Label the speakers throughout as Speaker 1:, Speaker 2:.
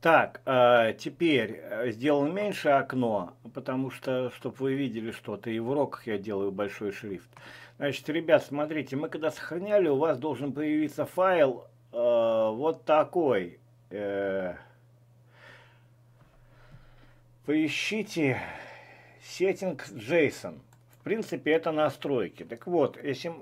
Speaker 1: Так, э, теперь э, сделал меньше окно, потому что, чтобы вы видели что-то, и в уроках я делаю большой шрифт. Значит, ребят, смотрите, мы когда сохраняли, у вас должен появиться файл э, вот такой. Э, поищите settings JSON. В принципе, это настройки. Так вот, если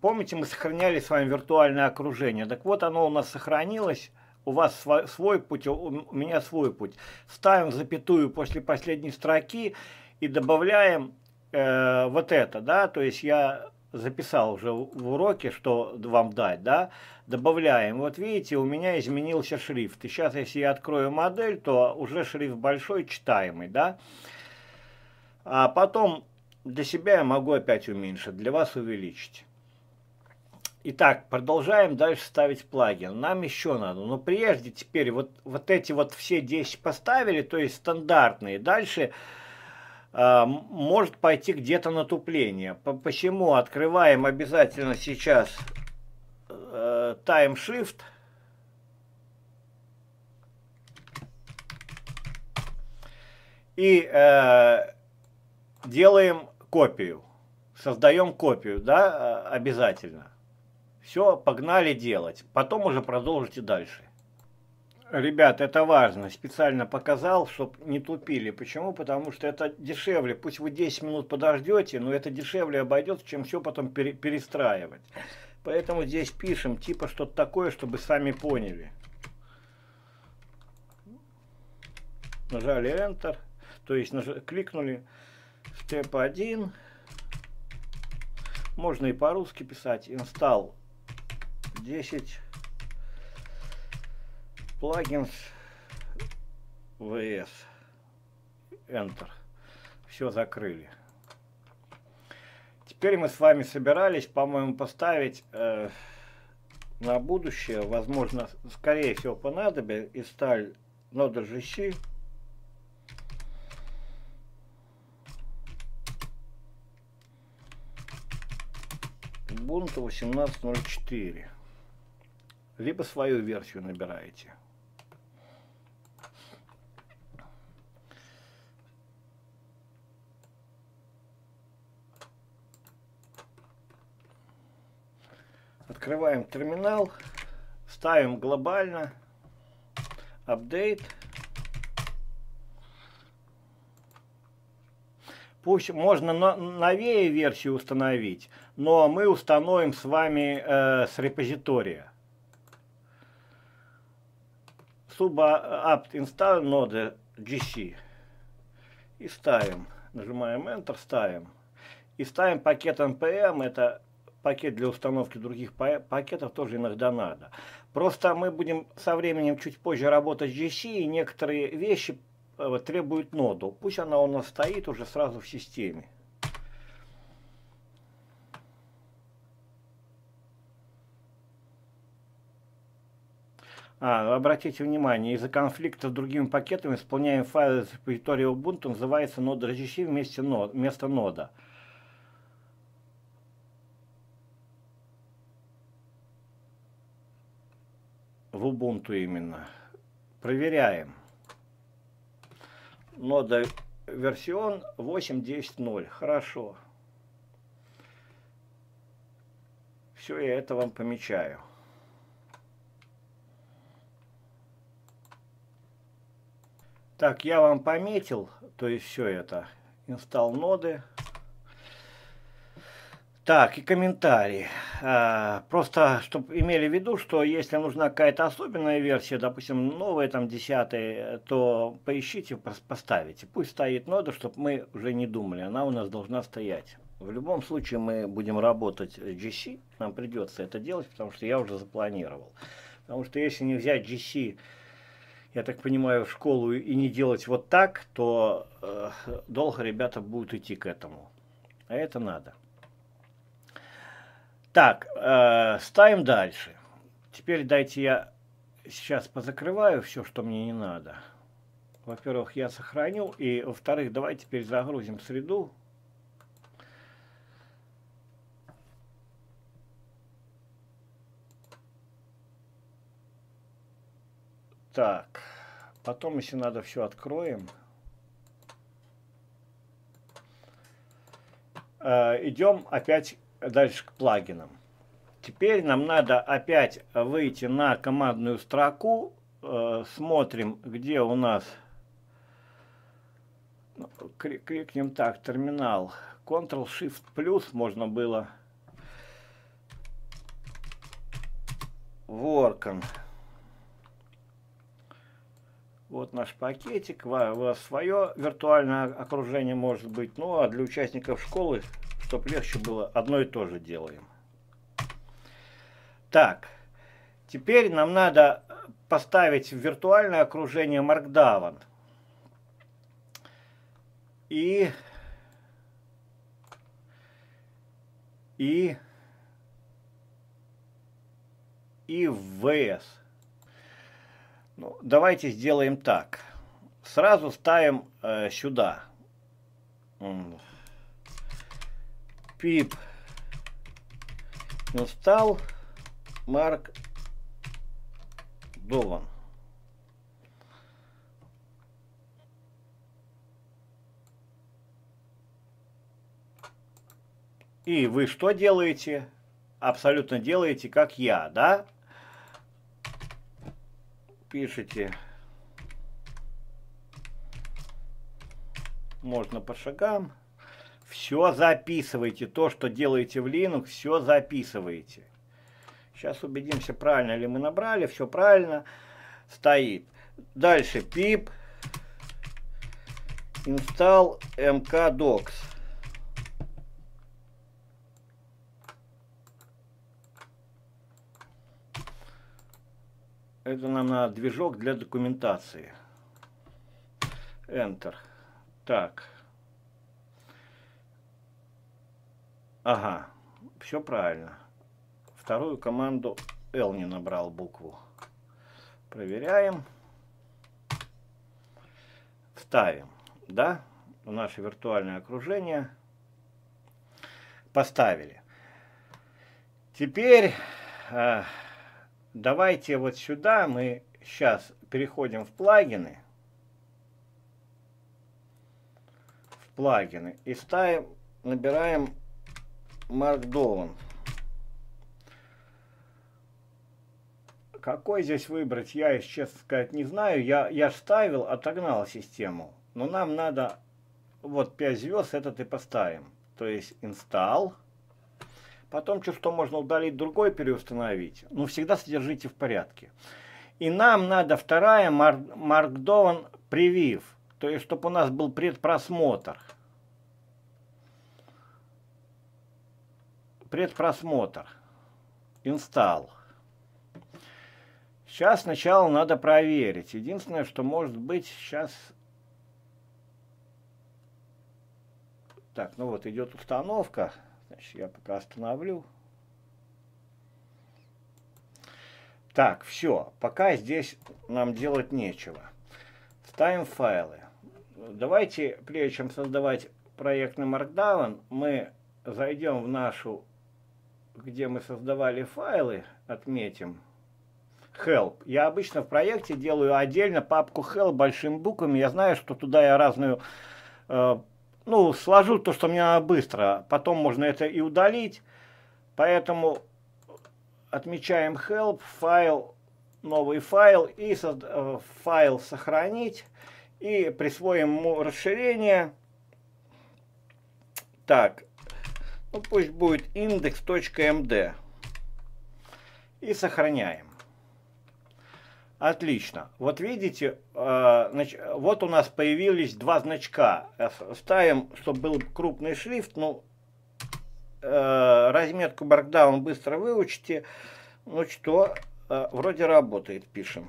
Speaker 1: помните, мы сохраняли с вами виртуальное окружение. Так вот, оно у нас сохранилось у вас свой, путь, у меня свой путь. Ставим запятую после последней строки и добавляем э, вот это, да, то есть я записал уже в уроке, что вам дать, да, добавляем. Вот видите, у меня изменился шрифт. И сейчас, если я открою модель, то уже шрифт большой, читаемый, да. А потом для себя я могу опять уменьшить, для вас увеличить. Итак, продолжаем дальше ставить плагин. Нам еще надо, но прежде теперь вот, вот эти вот все 10 поставили, то есть стандартные. Дальше э, может пойти где-то натупление. Почему? Открываем обязательно сейчас э, Time Shift. И э, делаем копию. Создаем копию, да, э, обязательно. Все, погнали делать. Потом уже продолжите дальше. Ребят, это важно. Специально показал, чтобы не тупили. Почему? Потому что это дешевле. Пусть вы 10 минут подождете, но это дешевле обойдется, чем все потом пере перестраивать. Поэтому здесь пишем типа что-то такое, чтобы сами поняли. Нажали Enter. То есть наж... кликнули. Степ 1. Можно и по-русски писать. Install 10 плагинс VS Enter. Все закрыли. Теперь мы с вами собирались, по-моему, поставить э, на будущее, возможно, скорее всего понадобится и сталь нода GC Ubuntu 18.04 либо свою версию набираете. Открываем терминал, ставим глобально, апдейт. Пусть можно новее версию установить, но мы установим с вами э, с репозитория suba apt install node gc и ставим. Нажимаем Enter, ставим. И ставим пакет npm, это пакет для установки других пакетов тоже иногда надо. Просто мы будем со временем чуть позже работать с GC, и некоторые вещи э, требуют ноду. Пусть она у нас стоит уже сразу в системе. А, обратите внимание, из-за конфликта с другими пакетами исполняем файл из репозитория Ubuntu, называется нода registry вместе нод, вместо нода. В Ubuntu именно. Проверяем. Нода версион 8.10.0. Хорошо. Все, я это вам помечаю. Так, я вам пометил, то есть все это. Инсталл ноды. Так, и комментарии. А, просто, чтобы имели в виду, что если нужна какая-то особенная версия, допустим, новая, там, 10 то поищите, поставите. Пусть стоит нода, чтобы мы уже не думали, она у нас должна стоять. В любом случае мы будем работать GC, нам придется это делать, потому что я уже запланировал. Потому что если не взять GC я так понимаю, в школу и не делать вот так, то э, долго ребята будут идти к этому. А это надо. Так, э, ставим дальше. Теперь дайте я сейчас позакрываю все, что мне не надо. Во-первых, я сохранил. И во-вторых, давайте теперь загрузим среду. Так, Потом, если надо, все откроем. Э, идем опять дальше к плагинам. Теперь нам надо опять выйти на командную строку. Э, смотрим, где у нас... Ну, крикнем так, терминал. Ctrl-Shift плюс можно было. Workon. Вот наш пакетик. Вас свое виртуальное окружение может быть. Ну а для участников школы, чтобы легче было, одно и то же делаем. Так, теперь нам надо поставить в виртуальное окружение Markdown. И, и, и в VS. Ну, давайте сделаем так. Сразу ставим э, сюда. Pip install Mark Dolan. И вы что делаете? Абсолютно делаете, как я, да? Пишите, можно по шагам. Все записывайте, то, что делаете в Linux, все записывайте. Сейчас убедимся, правильно ли мы набрали, все правильно стоит. Дальше pip install mkdocs. Это нам надо движок для документации. Enter. Так. Ага, все правильно. Вторую команду L не набрал букву. Проверяем. Ставим, да, в наше виртуальное окружение. Поставили. Теперь... Э, давайте вот сюда мы сейчас переходим в плагины. В плагины. И ставим, набираем Markdown. Какой здесь выбрать, я, честно сказать, не знаю. Я, я ставил, отогнал систему. Но нам надо вот 5 звезд, этот и поставим. То есть install. Потом что можно удалить, другой переустановить. Но всегда содержите в порядке. И нам надо вторая Markdown Preview. То есть, чтобы у нас был предпросмотр. Предпросмотр. Install. Сейчас сначала надо проверить. Единственное, что может быть сейчас... Так, ну вот идет установка. Значит, я пока остановлю. Так, все. Пока здесь нам делать нечего. Ставим файлы. Давайте, прежде чем создавать проектный Markdown, мы зайдем в нашу, где мы создавали файлы, отметим help. Я обычно в проекте делаю отдельно папку help большими буквами. Я знаю, что туда я разную э, ну, сложу то, что мне надо быстро. Потом можно это и удалить. Поэтому отмечаем help, файл, новый файл и э, файл сохранить. И присвоим ему расширение. Так, ну пусть будет index.md. И сохраняем. Отлично. Вот видите, э, вот у нас появились два значка. Ставим, чтобы был крупный шрифт. Ну, э, разметку Markdown быстро выучите. Ну что, э, вроде работает, пишем.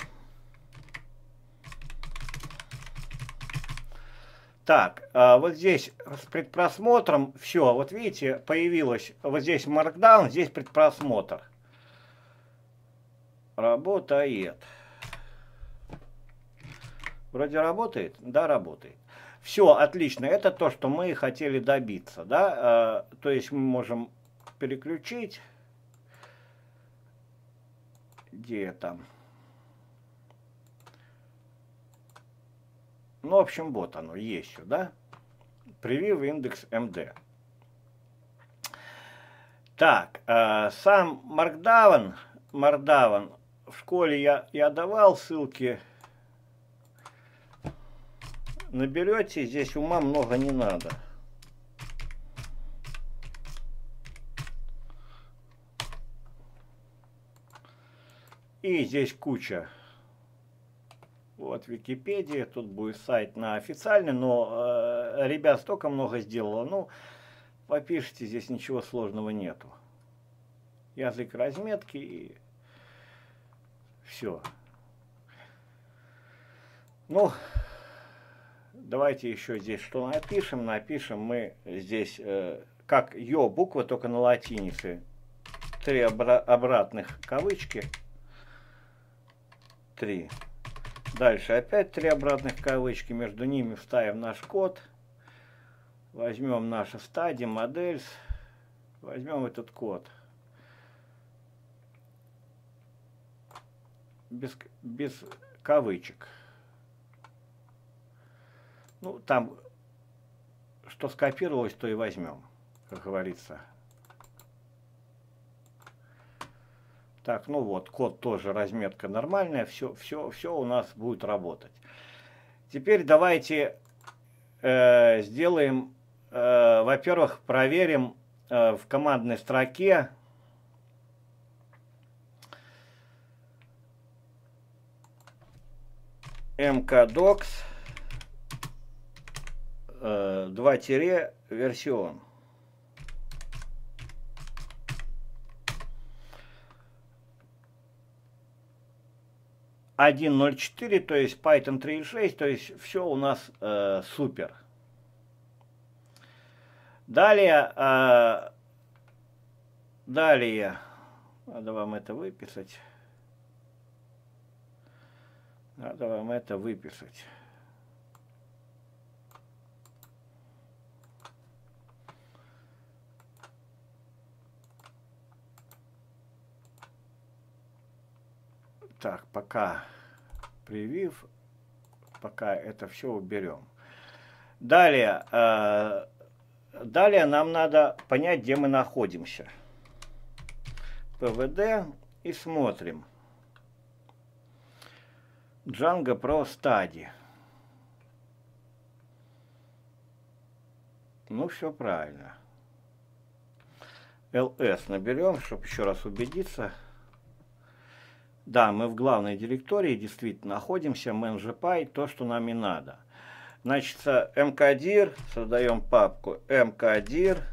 Speaker 1: Так, вот здесь с предпросмотром все, вот видите, появилось вот здесь Markdown, здесь предпросмотр. Работает. Вроде работает? Да, работает. Все, отлично. Это то, что мы хотели добиться. Да? Э, то есть мы можем переключить. Где там? Ну, в общем, вот оно есть сюда. Превью индекс МД. Так, э, сам Markdown, Markdown в школе я, я давал ссылки. Наберете, здесь ума много не надо. И здесь куча. Вот Википедия, тут будет сайт на официальный, но э, ребят столько много сделало. Ну, попишите, здесь ничего сложного нету. Язык разметки и все. Ну, давайте еще здесь что напишем. Напишем мы здесь, э, как ё буква, только на латинице. Три обра обратных кавычки. Три. Дальше опять три обратных кавычки. Между ними вставим наш код. Возьмем нашу стадии, модель. Возьмем этот код. Без, без кавычек. Ну, там, что скопировалось, то и возьмем, как говорится. Так, ну вот, код тоже разметка нормальная, все, все, все у нас будет работать. Теперь давайте э, сделаем, э, во-первых, проверим э, в командной строке mkdocs э, 2 версион. 1.04, то есть Python 3.6, то есть все у нас э, супер. Далее, э, далее, надо вам это выписать. Надо вам это выписать. Так, пока привив, пока это все уберем. Далее, э, далее нам надо понять, где мы находимся. ПВД и смотрим. Django Pro Study. Ну, все правильно. LS наберем, чтобы еще раз убедиться. Да, мы в главной директории действительно находимся, ManGPy, то, что нам и надо. Значит, mkdir, создаем папку mkdir,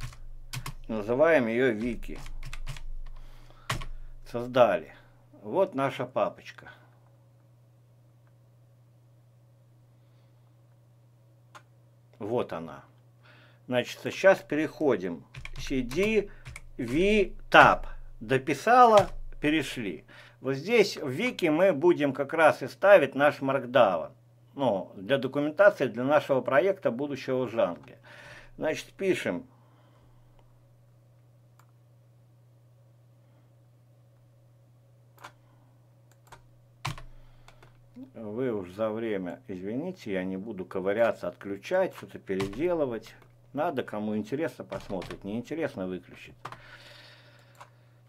Speaker 1: называем ее wiki. Создали. Вот наша папочка. Вот она. Значит, сейчас переходим. CD, V, Tab. Дописала, перешли. Вот здесь в Вики мы будем как раз и ставить наш Markdown. Ну, для документации для нашего проекта будущего Джанги. Значит, пишем вы уж за время, извините, я не буду ковыряться, отключать, что-то переделывать. Надо, кому интересно, посмотреть. Не интересно, выключить.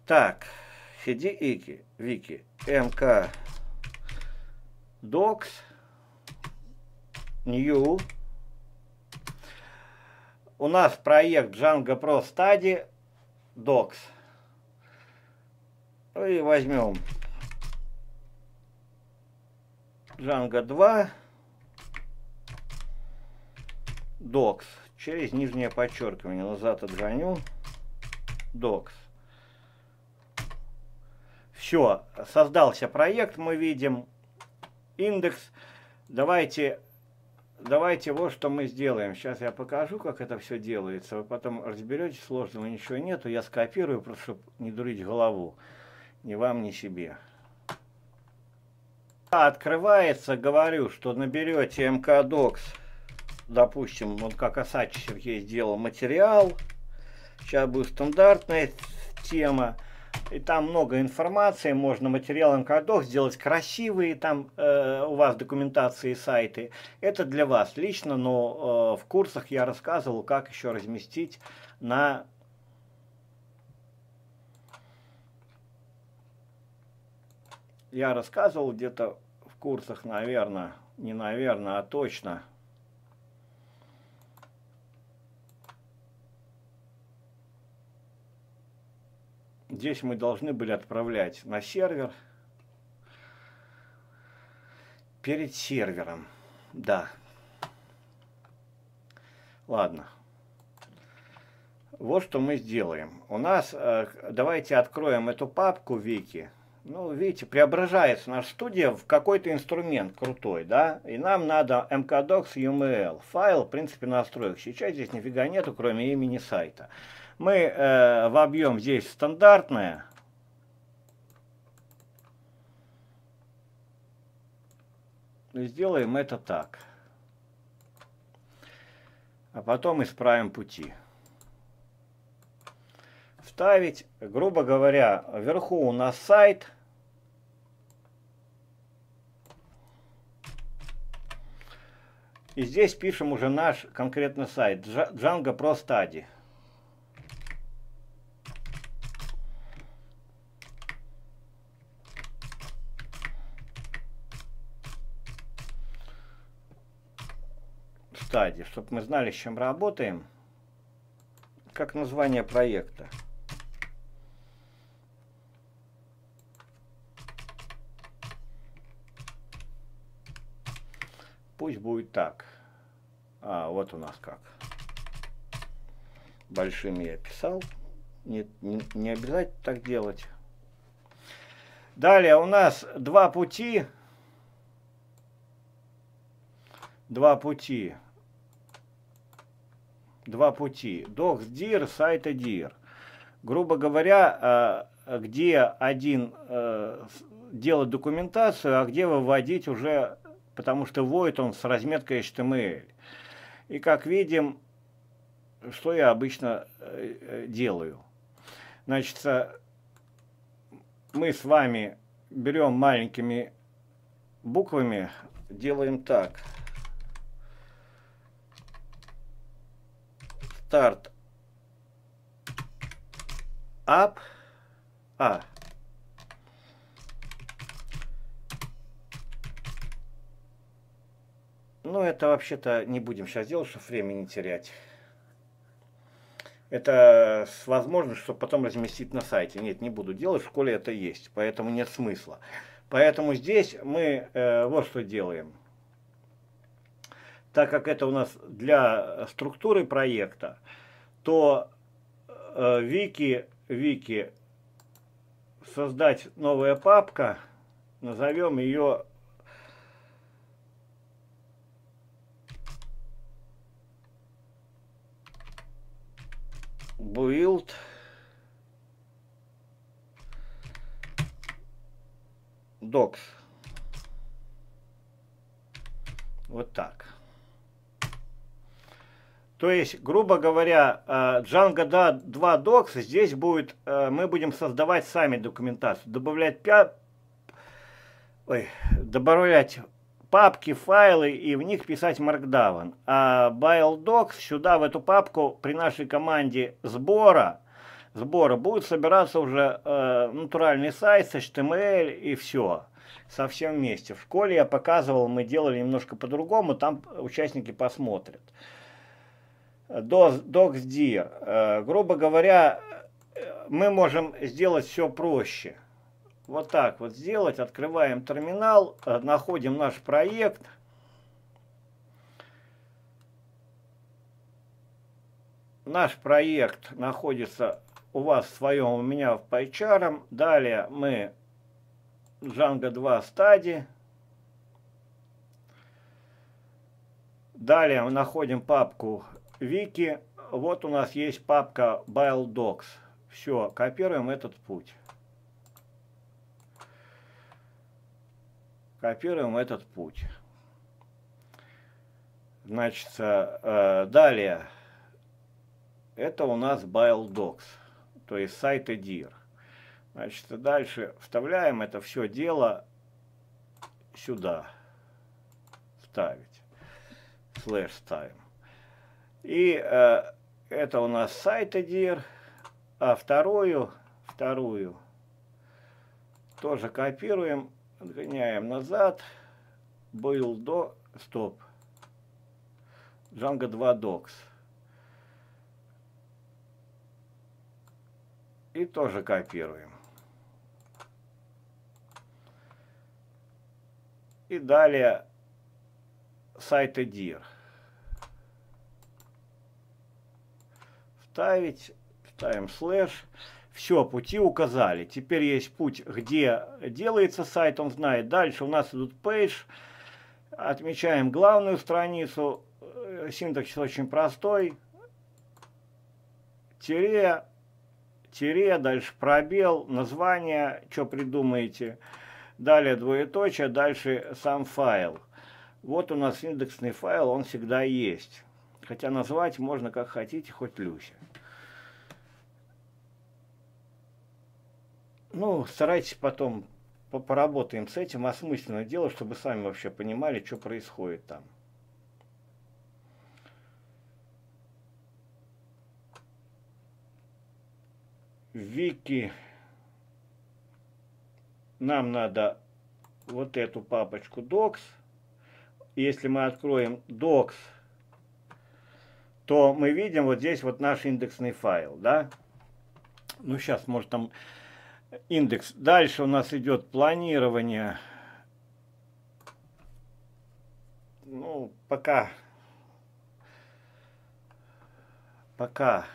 Speaker 1: Так. CD Вики, МК Docs, New. У нас проект Django Pro Study Docs. И возьмем Django 2 Docs через нижнее подчеркивание назад отгоню Docs. Все, создался проект, мы видим индекс. Давайте, давайте вот что мы сделаем. Сейчас я покажу, как это все делается. Вы потом разберетесь, сложного ничего нету. Я скопирую, просто чтобы не дурить голову. Ни вам, ни себе. Открывается, говорю, что наберете мкдокс, допустим, вот как Осадчий Сергей сделал материал. Сейчас будет стандартная тема. И там много информации, можно материал МКДОК сделать красивые, там э, у вас документации сайты. Это для вас лично, но э, в курсах я рассказывал, как еще разместить на я рассказывал где-то в курсах, наверное, не наверное, а точно. Здесь мы должны были отправлять на сервер. Перед сервером. Да. Ладно. Вот что мы сделаем. У нас, э, давайте откроем эту папку Вики. Ну, видите, преображается наша студия в какой-то инструмент крутой, да, и нам надо mkdocs UML, файл, в принципе, настроек. Сейчас здесь нифига нету, кроме имени сайта. Мы э, вобьем здесь стандартное, и сделаем это так. А потом исправим пути. Вставить, грубо говоря, вверху у нас сайт – И здесь пишем уже наш конкретный сайт Django Pro Study. Study, чтобы мы знали, с чем работаем, как название проекта. Пусть будет так. А, вот у нас как. Большими я писал. Не, не, не обязательно так делать. Далее у нас два пути. Два пути. Два пути. Docs.dir, сайта dir. Грубо говоря, а, где один э, делать документацию, а где выводить уже потому что void он с разметкой HTML. И как видим, что я обычно э, э, делаю. Значит, мы с вами берем маленькими буквами, делаем так. Start up. А, Ну, это вообще-то не будем сейчас делать, чтобы времени терять. Это с возможностью, чтобы потом разместить на сайте. Нет, не буду делать, в школе это есть, поэтому нет смысла. Поэтому здесь мы э, вот что делаем. Так как это у нас для структуры проекта, то э, вики, вики создать новая папка, назовем ее build docs. Вот так. То есть, грубо говоря, э, Django 2 docs здесь будет, э, мы будем создавать сами документацию, добавлять 5, ой, добавлять папки, файлы и в них писать Markdown. А BileDocs сюда, в эту папку, при нашей команде сбора, сбора будет собираться уже э, натуральный сайт с HTML и все. Совсем вместе. В школе я показывал, мы делали немножко по-другому, там участники посмотрят. DocsDir. Э, грубо говоря, мы можем сделать все проще – вот так вот сделать. Открываем терминал, э, находим наш проект. Наш проект находится у вас в своем, у меня в PyCharm. Далее мы Django 2 стадии. Далее мы находим папку Wiki. Вот у нас есть папка BileDocs. Все, копируем этот путь. Копируем этот путь. Значит, э, далее, это у нас BileDocs, то есть сайт EDIR. Значит, дальше вставляем это все дело сюда. Ставить. Слэш ставим. И э, это у нас сайт EDIR, а вторую, вторую тоже копируем, отгоняем назад, был до, стоп, Django 2 Docs. И тоже копируем. И далее сайт EDIR. Вставить, ставим слэш. Все, пути указали. Теперь есть путь, где делается сайт, он знает. Дальше у нас идут page. Отмечаем главную страницу. Синтаксис очень простой. Тире, тире, дальше пробел, название, что придумаете. Далее двоеточие, дальше сам файл. Вот у нас индексный файл, он всегда есть. Хотя назвать можно как хотите, хоть Люся. Ну, старайтесь потом поработаем с этим, осмысленно дело, чтобы сами вообще понимали, что происходит там. Вики нам надо вот эту папочку docs. Если мы откроем docs, то мы видим вот здесь вот наш индексный файл, да? Ну, сейчас, может, там индекс. Дальше у нас идет планирование. Ну, пока, пока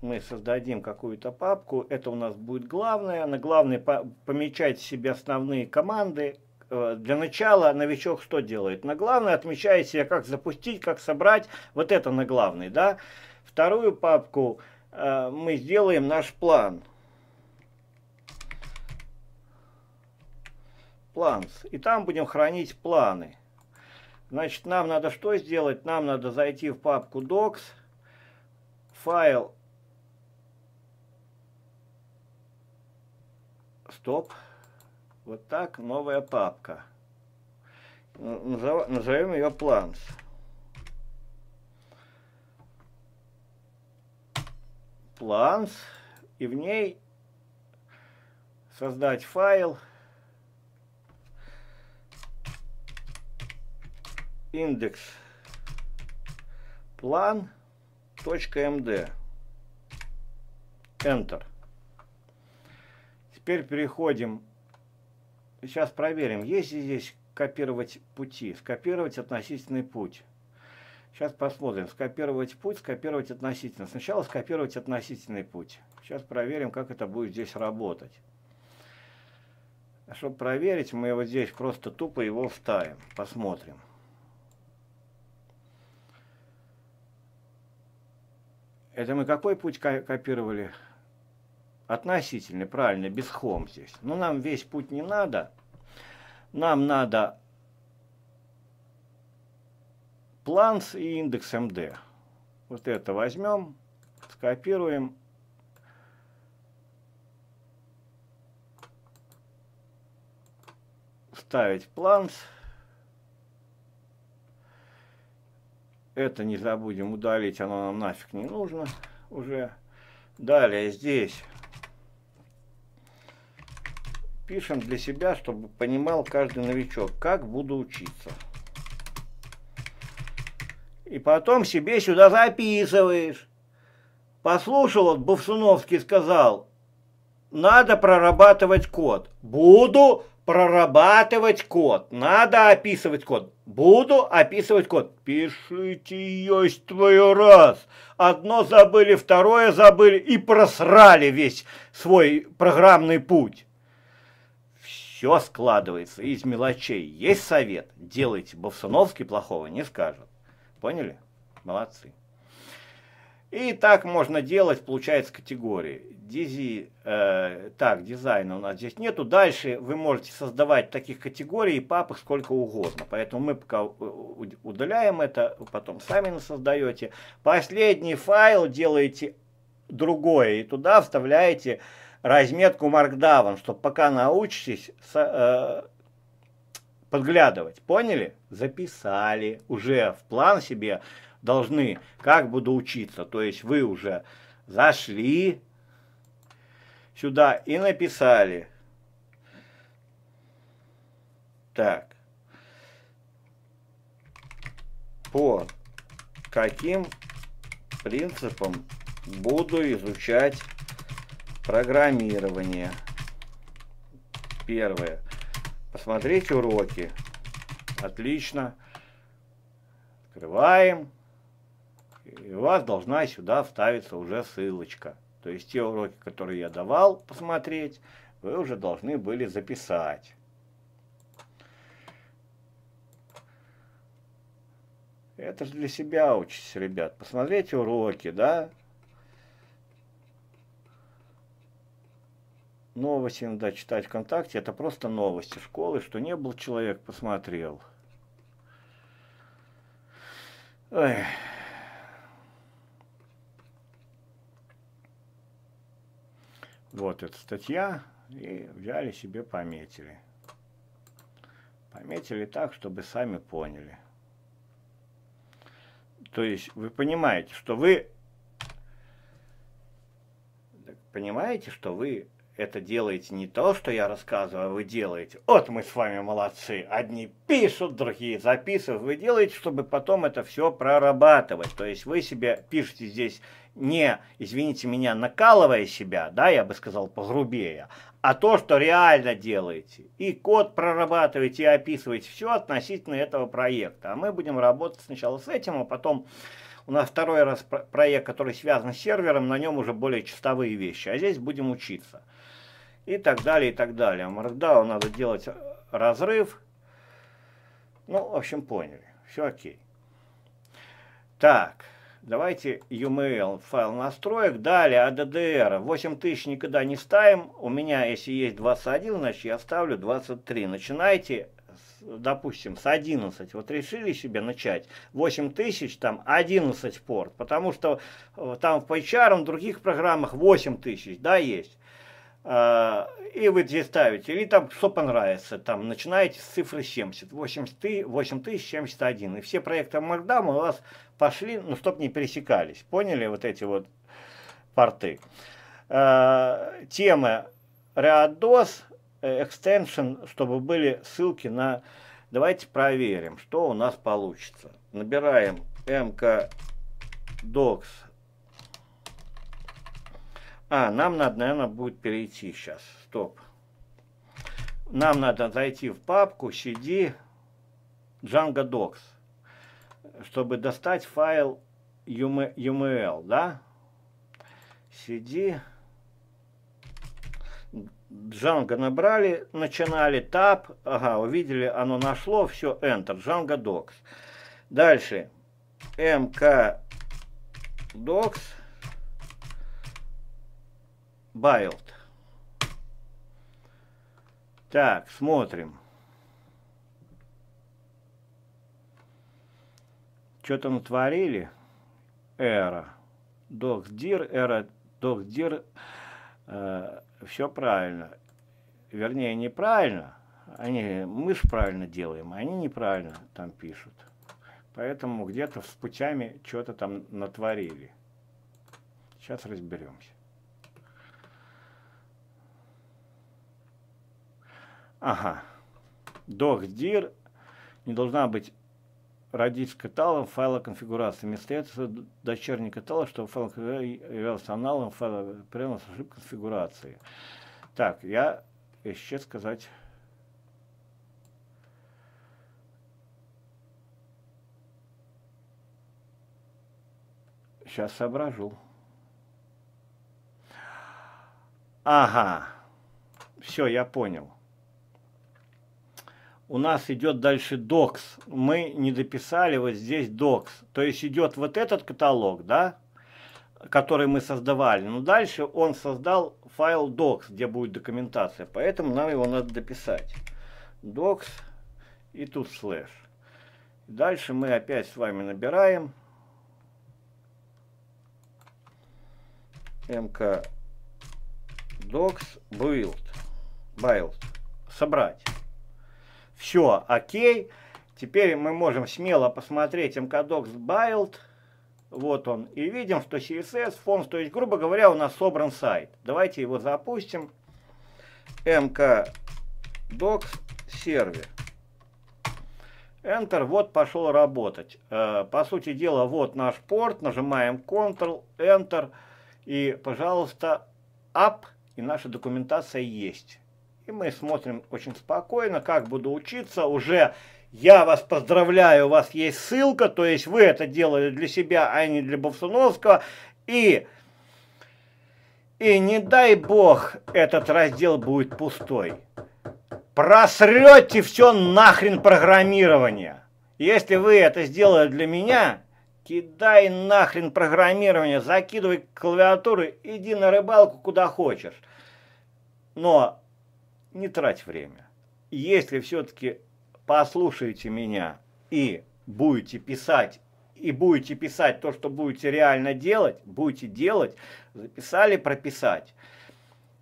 Speaker 1: мы создадим какую-то папку, это у нас будет главное. На главной помечайте себе основные команды. Э, для начала новичок что делает? На главной отмечает себе, как запустить, как собрать. Вот это на главной, да. Вторую папку э, мы сделаем наш план. Plans. И там будем хранить планы. Значит, нам надо что сделать? Нам надо зайти в папку Docs, файл, стоп, вот так, новая папка. Назовем ее Plans. Plans, и в ней создать файл – индекс план.md. Enter. Теперь переходим. Сейчас проверим, есть ли здесь копировать пути. Скопировать относительный путь. Сейчас посмотрим. Скопировать путь, скопировать относительно. Сначала скопировать относительный путь. Сейчас проверим, как это будет здесь работать. Чтобы проверить, мы его здесь просто тупо его вставим. Посмотрим. Это мы какой путь копировали? Относительный, правильно, без хом здесь. Но нам весь путь не надо. Нам надо планс и индекс МД. Вот это возьмем, скопируем. Ставить планс. Это не забудем удалить, оно нам нафиг не нужно уже. Далее здесь пишем для себя, чтобы понимал каждый новичок, как буду учиться. И потом себе сюда записываешь. Послушал, вот Бовсуновский сказал, надо прорабатывать код. Буду прорабатывать код. Надо описывать код. Буду описывать код. Пишите, есть твою раз. Одно забыли, второе забыли и просрали весь свой программный путь. Все складывается из мелочей. Есть совет. Делайте. Бовсуновский плохого не скажет. Поняли? Молодцы. И так можно делать, получается, категории. Дизи, э, так, дизайна у нас здесь нету. Дальше вы можете создавать таких категорий и папок сколько угодно. Поэтому мы пока удаляем это, потом сами создаете. Последний файл делаете другое и туда вставляете разметку Markdown, чтобы пока научитесь э, подглядывать. Поняли? Записали. Уже в план себе должны, как буду учиться. То есть вы уже зашли сюда и написали. Так. По каким принципам буду изучать программирование. Первое. Посмотреть уроки. Отлично. Открываем. И у вас должна сюда вставиться уже ссылочка. То есть те уроки, которые я давал посмотреть, вы уже должны были записать. Это же для себя учитесь, ребят. Посмотрите уроки, да? Новости иногда читать ВКонтакте, это просто новости школы, что не был человек, посмотрел. Ой. Вот эта статья, и взяли себе, пометили. Пометили так, чтобы сами поняли. То есть вы понимаете, что вы понимаете, что вы это делаете не то, что я рассказываю, а вы делаете. Вот мы с вами молодцы. Одни пишут, другие записывают. Вы делаете, чтобы потом это все прорабатывать. То есть вы себе пишете здесь не, извините меня, накалывая себя, да, я бы сказал погрубее, а то, что реально делаете. И код прорабатываете, и описываете все относительно этого проекта. А мы будем работать сначала с этим, а потом у нас второй раз проект, который связан с сервером, на нем уже более чистовые вещи. А здесь будем учиться. И так далее, и так далее. Markdown надо делать разрыв. Ну, в общем, поняли. Все окей. Так. Давайте UML файл настроек. Далее ADDR. 8000 никогда не ставим. У меня, если есть 21, значит я ставлю 23. Начинайте, допустим, с 11. Вот решили себе начать. 8000, там 11 порт. Потому что э, там в PyCharm, в других программах 8000, да, есть. А, и вы здесь ставите, или там, что понравится, там, начинаете с цифры 70, 8071, и все проекты Markdown у вас пошли, ну, чтобы не пересекались, поняли вот эти вот порты. Темы ReaDOS, Extension, чтобы были ссылки на... Давайте проверим, что у нас получится. Набираем mkdocs а, нам надо, наверное, будет перейти сейчас. Стоп. Нам надо зайти в папку CD Django Docs, чтобы достать файл UML, да? CD Django набрали, начинали, Tab, ага, увидели, оно нашло, все, Enter, Django Docs. Дальше, MK Docs, Байлд. Так, смотрим. Что-то натворили. Эра. Доксдир, эра, доксдир. Э, все правильно. Вернее, неправильно. Они, мы же правильно делаем, а они неправильно там пишут. Поэтому где-то с путями что-то там натворили. Сейчас разберемся. Ага. Doc.dir не должна быть родить каталогом файла конфигурации. Вместо этого дочерний каталог, чтобы файл являлся аналогом файла прямо с ошибкой конфигурации. Так, я еще сказать... Сейчас соображу. Ага. Все, я понял у нас идет дальше docs. Мы не дописали вот здесь docs. То есть идет вот этот каталог, да, который мы создавали. Но дальше он создал файл docs, где будет документация. Поэтому нам его надо дописать. docs и тут слэш. Дальше мы опять с вами набираем mk docs build, build, собрать. Все, окей. Теперь мы можем смело посмотреть mkdocs build, вот он, и видим, что CSS, фон, то есть, грубо говоря, у нас собран сайт. Давайте его запустим. mkdocs сервер. Enter, вот пошел работать. Э, по сути дела, вот наш порт, нажимаем Ctrl, Enter, и, пожалуйста, Up, и наша документация есть. И мы смотрим очень спокойно, как буду учиться. Уже я вас поздравляю, у вас есть ссылка, то есть вы это делали для себя, а не для Бовсуновского. И, и не дай бог, этот раздел будет пустой. Просрете все нахрен программирование. Если вы это сделали для меня, кидай нахрен программирование, закидывай клавиатуру, иди на рыбалку куда хочешь. Но не трать время. Если все-таки послушаете меня и будете писать, и будете писать то, что будете реально делать, будете делать, записали прописать,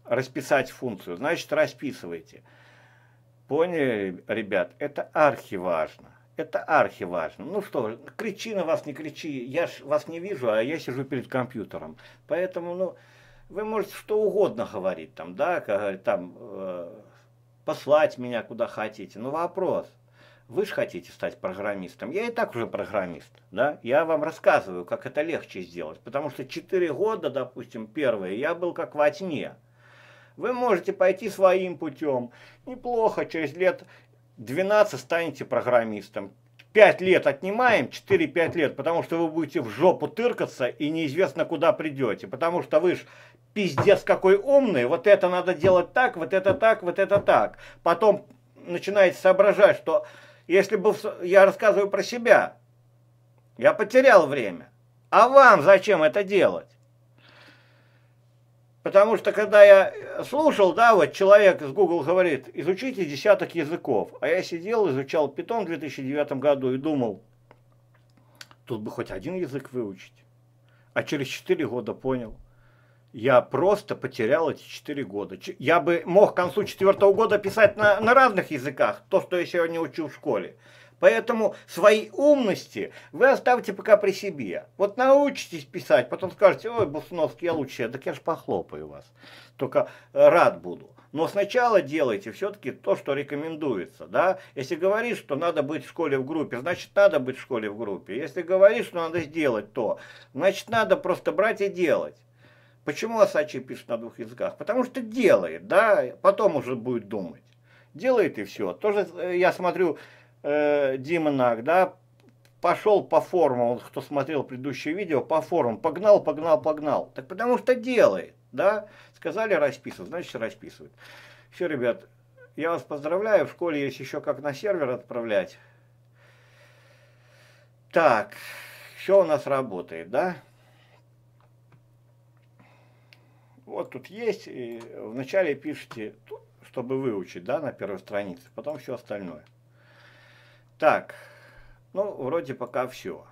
Speaker 1: расписать функцию, значит расписывайте. Поняли, ребят, это архиважно. Это архиважно. Ну что, кричи на вас, не кричи. Я ж вас не вижу, а я сижу перед компьютером. Поэтому, ну, вы можете что угодно говорить, там, да, как, там, э, послать меня куда хотите. Но вопрос, вы же хотите стать программистом. Я и так уже программист, да. Я вам рассказываю, как это легче сделать. Потому что 4 года, допустим, первые, я был как во тьме. Вы можете пойти своим путем. Неплохо, через лет 12 станете программистом. 5 лет отнимаем, 4-5 лет, потому что вы будете в жопу тыркаться и неизвестно куда придете. Потому что вы ж пиздец какой умный, вот это надо делать так, вот это так, вот это так. Потом начинаете соображать, что если бы я рассказываю про себя, я потерял время. А вам зачем это делать? Потому что когда я слушал, да, вот человек из Google говорит, изучите десяток языков. А я сидел, изучал Python в 2009 году и думал, тут бы хоть один язык выучить. А через 4 года понял. Я просто потерял эти 4 года. Я бы мог к концу четвертого года писать на, на разных языках, то, что я сегодня учу в школе. Поэтому свои умности вы оставьте пока при себе. Вот научитесь писать, потом скажете, ой, Бусуновский, я лучше, так я ж похлопаю вас. Только э, рад буду. Но сначала делайте все-таки то, что рекомендуется. Да? Если говоришь, что надо быть в школе в группе, значит надо быть в школе в группе. Если говоришь, что надо сделать то, значит надо просто брать и делать. Почему Асачи пишет на двух языках? Потому что делает, да, потом уже будет думать. Делает и все. Тоже э, я смотрю, э, Дима Наг, да, пошел по форумам, кто смотрел предыдущее видео, по форумам, погнал, погнал, погнал. Так потому что делает, да. Сказали расписывать, значит расписывает. Все, ребят, я вас поздравляю, в школе есть еще как на сервер отправлять. Так, все у нас работает, да? Вот тут есть, и вначале пишите, чтобы выучить, да, на первой странице, потом все остальное. Так, ну, вроде пока все.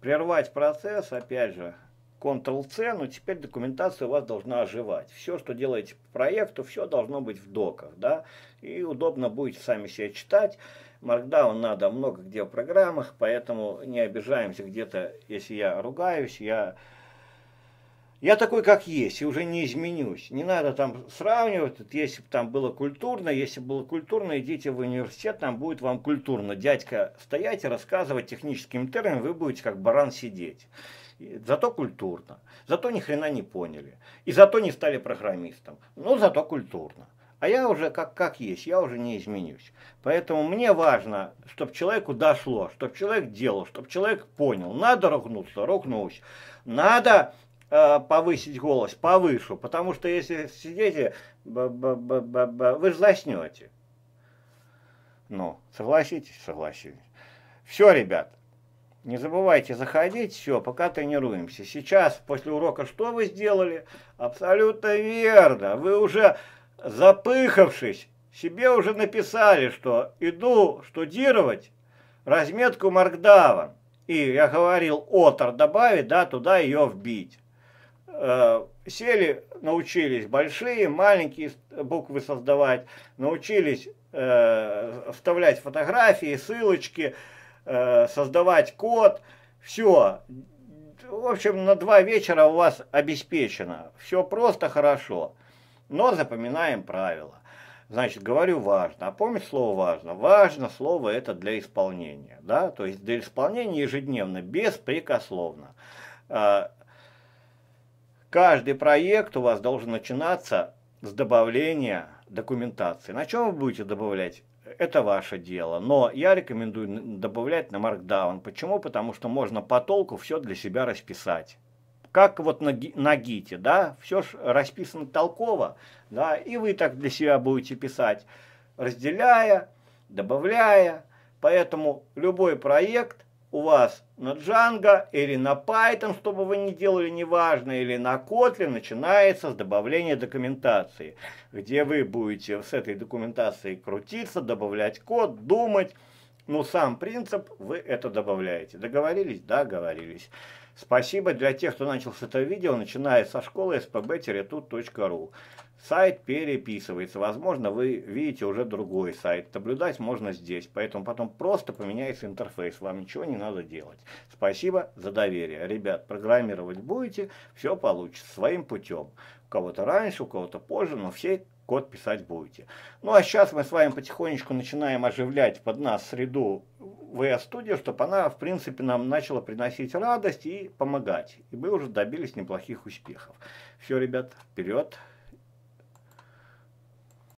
Speaker 1: Прервать процесс, опять же, Ctrl-C, но теперь документация у вас должна оживать. Все, что делаете по проекту, все должно быть в доках, да, и удобно будете сами себе читать. Markdown надо много где в программах, поэтому не обижаемся где-то, если я ругаюсь, я я такой, как есть, и уже не изменюсь. Не надо там сравнивать, если бы там было культурно, если было культурно, идите в университет, там будет вам культурно. Дядька стоять и рассказывать техническим терминам, вы будете как баран сидеть. Зато культурно. Зато ни хрена не поняли. И зато не стали программистом. Но зато культурно. А я уже как, как есть, я уже не изменюсь. Поэтому мне важно, чтобы человеку дошло, чтобы человек делал, чтобы человек понял. Надо ругнуться, ругнусь. Надо Э, повысить голос, повышу, потому что если сидите, вы же заснете. Ну, согласитесь, согласитесь. Все, ребят, не забывайте заходить, все, пока тренируемся. Сейчас, после урока, что вы сделали? Абсолютно верно. Вы уже запыхавшись, себе уже написали, что иду штудировать разметку Маркдава. И я говорил, отор добавить, да, туда ее вбить. Э, сели, научились большие, маленькие буквы создавать, научились э, вставлять фотографии, ссылочки, э, создавать код. Все. В общем, на два вечера у вас обеспечено. Все просто хорошо. Но запоминаем правила. Значит, говорю важно. А помнить слово важно? Важно слово это для исполнения. Да? То есть для исполнения ежедневно, беспрекословно. Каждый проект у вас должен начинаться с добавления документации. На чем вы будете добавлять? Это ваше дело. Но я рекомендую добавлять на Markdown. Почему? Потому что можно по толку все для себя расписать как вот на, на ГИТе, да, все ж расписано толково, да, и вы так для себя будете писать, разделяя, добавляя, поэтому любой проект у вас на Django или на Python, чтобы вы не делали, неважно, или на Kotlin, начинается с добавления документации, где вы будете с этой документацией крутиться, добавлять код, думать, но сам принцип вы это добавляете. Договорились? Договорились. Спасибо для тех, кто начал с этого видео, начиная со школы spb-tut.ru. Сайт переписывается. Возможно, вы видите уже другой сайт. Наблюдать можно здесь. Поэтому потом просто поменяется интерфейс. Вам ничего не надо делать. Спасибо за доверие. Ребят, программировать будете, все получится своим путем. У кого-то раньше, у кого-то позже, но все код писать будете. Ну а сейчас мы с вами потихонечку начинаем оживлять под нас среду VS Studio, чтобы она, в принципе, нам начала приносить радость и помогать. И мы уже добились неплохих успехов. Все, ребят, вперед!